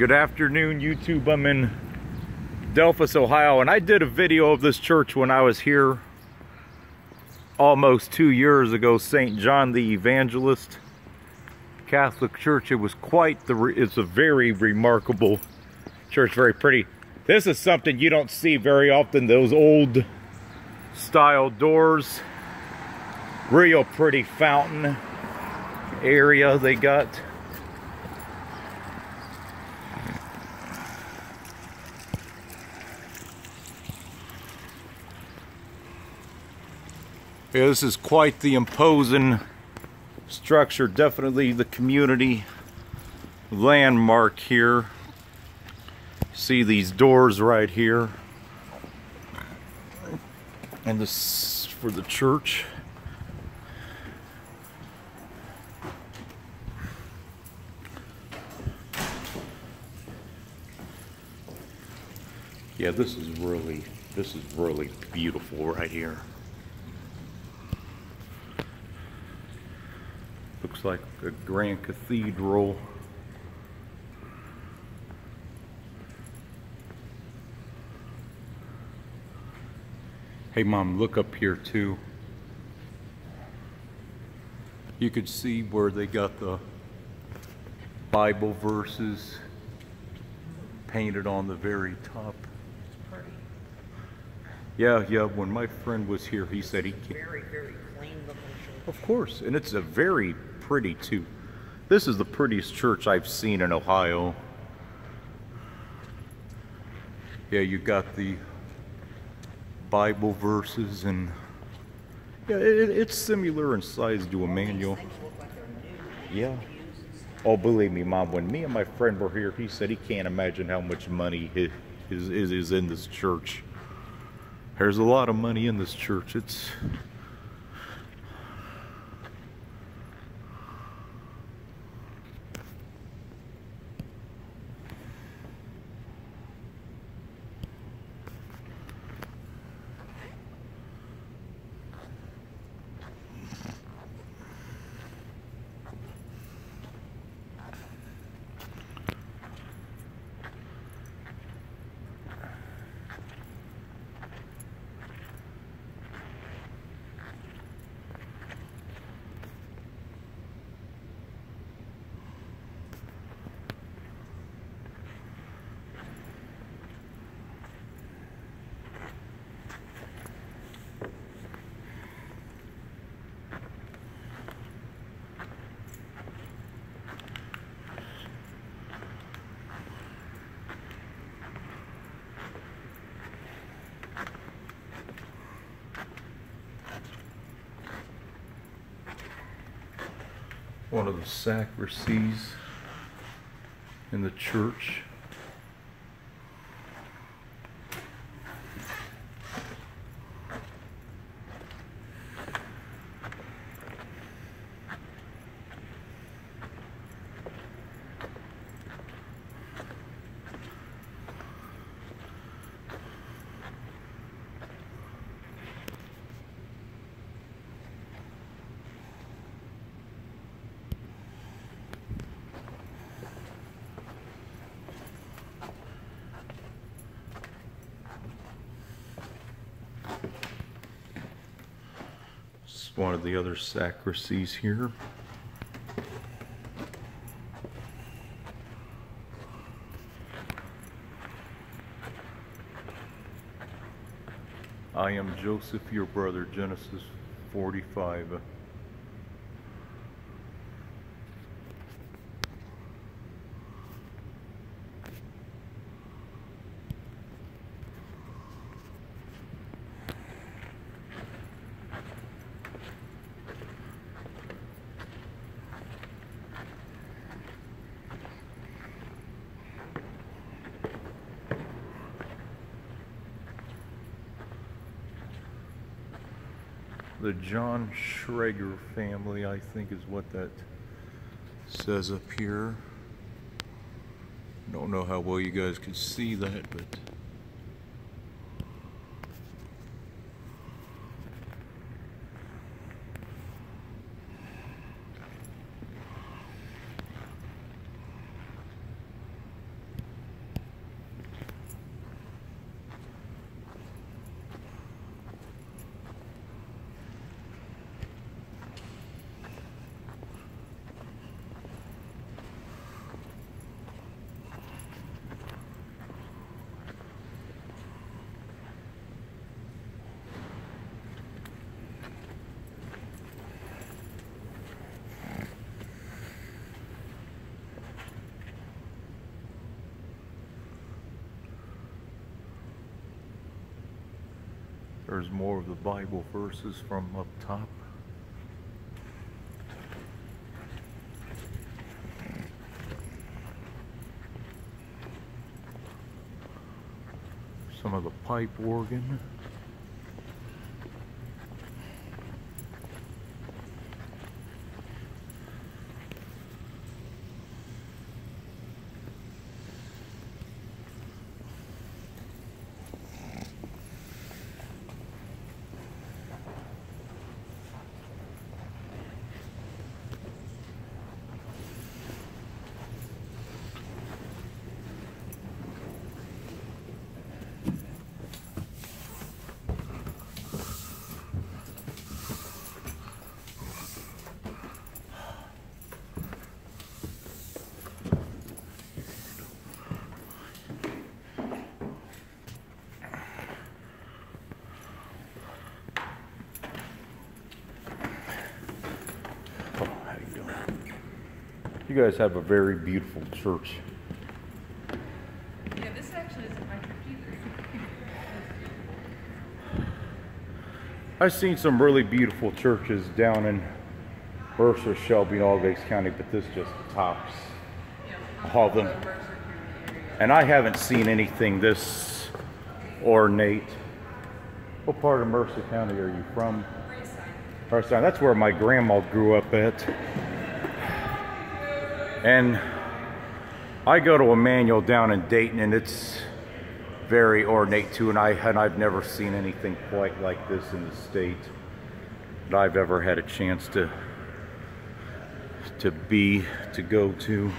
Good afternoon, YouTube. I'm in Delphos, Ohio, and I did a video of this church when I was here almost two years ago, St. John the Evangelist Catholic Church. It was quite the, it's a very remarkable church, very pretty. This is something you don't see very often, those old style doors. Real pretty fountain area they got. Yeah, this is quite the imposing structure. Definitely the community landmark here. See these doors right here. And this for the church. Yeah, this is really, this is really beautiful right here. Looks like a grand cathedral. Hey mom, look up here too. You could see where they got the Bible verses painted on the very top. Yeah, yeah, when my friend was here, he said he can't. Very, very clean looking church. Of course, and it's a very pretty too. This is the prettiest church I've seen in Ohio. Yeah, you got the Bible verses and yeah, it, it's similar in size to Emmanuel. Yeah. Oh, believe me, Mom, when me and my friend were here, he said he can't imagine how much money is, is, is in this church. There's a lot of money in this church. It's one of the sacristies in the church. One of the other sacristies here. I am Joseph, your brother, Genesis 45. The John Schrager family, I think, is what that says up here. Don't know how well you guys can see that, but. There's more of the Bible verses from up top. Some of the pipe organ. You guys have a very beautiful church. Yeah, this actually isn't my church either. I've seen some really beautiful churches down in Mercer, Shelby, and Auglaize County, but this just tops Yeah. all of them. The Mercer County area. And I haven't seen anything this ornate. What part of Mercer County are you from? Mercer. That's where my grandma grew up at. And I go to Emmanuel down in Dayton, and it's very ornate too. And I and I've never seen anything quite like this in the state that I've ever had a chance to to be to go to.